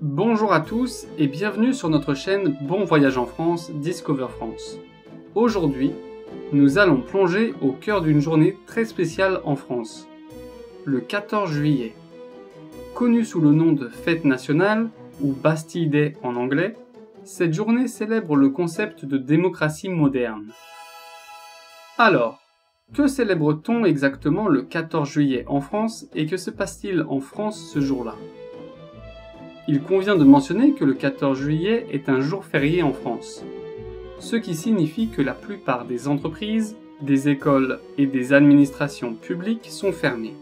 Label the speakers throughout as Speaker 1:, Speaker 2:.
Speaker 1: Bonjour à tous et bienvenue sur notre chaîne Bon Voyage en France Discover France. Aujourd'hui, nous allons plonger au cœur d'une journée très spéciale en France, le 14 juillet. Connu sous le nom de fête nationale, ou Bastille Day en anglais, cette journée célèbre le concept de démocratie moderne. Alors, que célèbre-t-on exactement le 14 juillet en France et que se passe-t-il en France ce jour-là? Il convient de mentionner que le 14 juillet est un jour férié en France, ce qui signifie que la plupart des entreprises, des écoles et des administrations publiques sont fermées.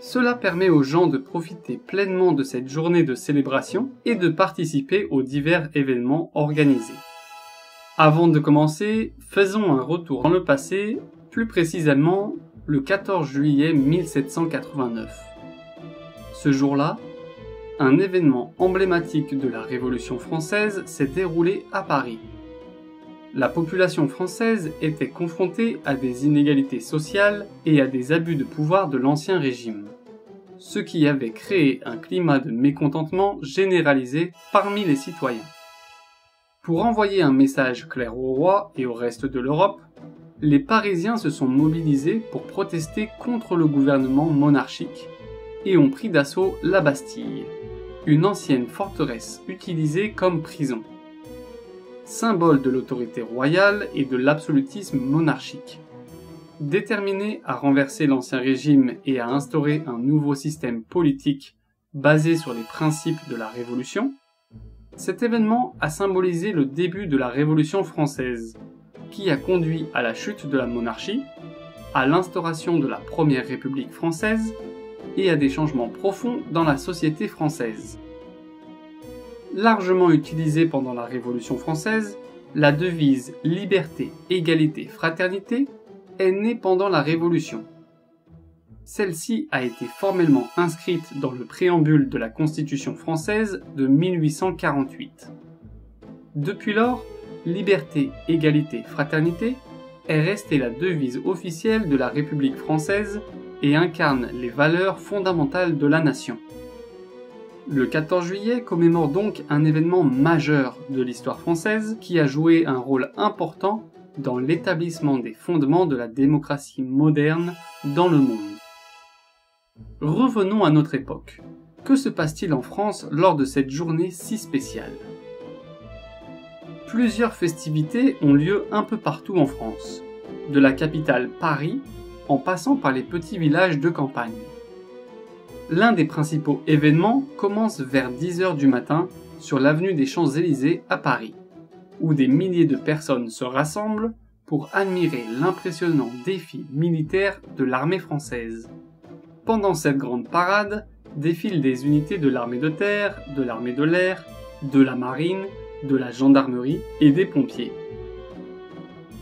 Speaker 1: Cela permet aux gens de profiter pleinement de cette journée de célébration et de participer aux divers événements organisés. Avant de commencer, faisons un retour dans le passé, plus précisément le 14 juillet 1789. Ce jour-là, un événement emblématique de la Révolution française s'est déroulé à Paris. La population française était confrontée à des inégalités sociales et à des abus de pouvoir de l'Ancien Régime ce qui avait créé un climat de mécontentement généralisé parmi les citoyens. Pour envoyer un message clair au roi et au reste de l'Europe, les Parisiens se sont mobilisés pour protester contre le gouvernement monarchique et ont pris d'assaut la Bastille, une ancienne forteresse utilisée comme prison. Symbole de l'autorité royale et de l'absolutisme monarchique. Déterminé à renverser l'ancien régime et à instaurer un nouveau système politique basé sur les principes de la Révolution, cet événement a symbolisé le début de la Révolution française, qui a conduit à la chute de la monarchie, à l'instauration de la Première République française et à des changements profonds dans la société française. Largement utilisée pendant la Révolution française, la devise Liberté, Égalité, Fraternité est née pendant la Révolution. Celle-ci a été formellement inscrite dans le préambule de la Constitution française de 1848. Depuis lors, liberté, égalité, fraternité est restée la devise officielle de la République française et incarne les valeurs fondamentales de la nation. Le 14 juillet commémore donc un événement majeur de l'histoire française qui a joué un rôle important dans l'établissement des fondements de la démocratie moderne dans le monde. Revenons à notre époque. Que se passe-t-il en France lors de cette journée si spéciale? Plusieurs festivités ont lieu un peu partout en France, de la capitale Paris en passant par les petits villages de campagne. L'un des principaux événements commence vers 10h du matin sur l'avenue des Champs-Élysées à Paris où des milliers de personnes se rassemblent pour admirer l'impressionnant défi militaire de l'armée française. Pendant cette grande parade, défilent des unités de l'armée de terre, de l'armée de l'air, de la marine, de la gendarmerie et des pompiers.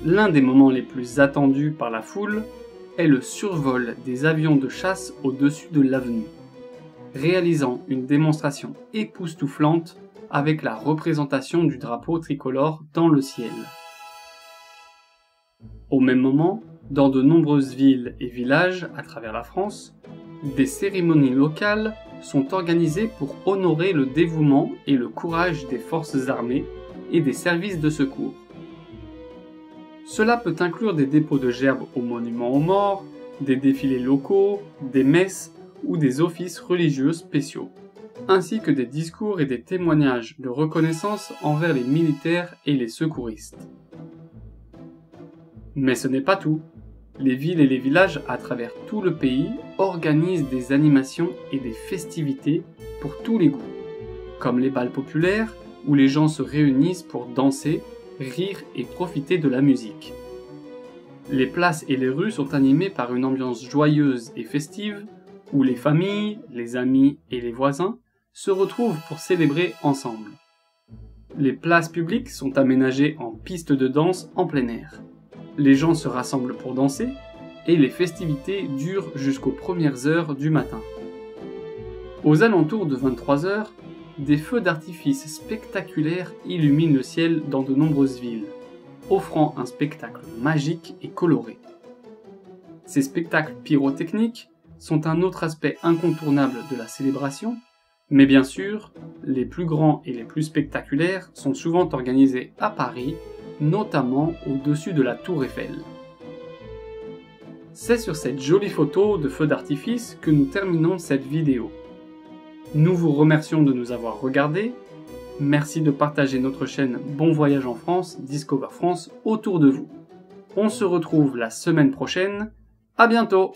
Speaker 1: L'un des moments les plus attendus par la foule est le survol des avions de chasse au-dessus de l'avenue, réalisant une démonstration époustouflante avec la représentation du drapeau tricolore dans le ciel. Au même moment, dans de nombreuses villes et villages à travers la France, des cérémonies locales sont organisées pour honorer le dévouement et le courage des forces armées et des services de secours. Cela peut inclure des dépôts de gerbes au monument aux morts, des défilés locaux, des messes ou des offices religieux spéciaux ainsi que des discours et des témoignages de reconnaissance envers les militaires et les secouristes. Mais ce n'est pas tout. Les villes et les villages à travers tout le pays organisent des animations et des festivités pour tous les goûts, comme les balles populaires où les gens se réunissent pour danser, rire et profiter de la musique. Les places et les rues sont animées par une ambiance joyeuse et festive où les familles, les amis et les voisins se retrouvent pour célébrer ensemble. Les places publiques sont aménagées en pistes de danse en plein air. Les gens se rassemblent pour danser et les festivités durent jusqu'aux premières heures du matin. Aux alentours de 23 heures, des feux d'artifice spectaculaires illuminent le ciel dans de nombreuses villes, offrant un spectacle magique et coloré. Ces spectacles pyrotechniques sont un autre aspect incontournable de la célébration, mais bien sûr, les plus grands et les plus spectaculaires sont souvent organisés à Paris, notamment au-dessus de la tour Eiffel. C'est sur cette jolie photo de feu d'artifice que nous terminons cette vidéo. Nous vous remercions de nous avoir regardés, merci de partager notre chaîne Bon Voyage en France, Discover France autour de vous. On se retrouve la semaine prochaine, à bientôt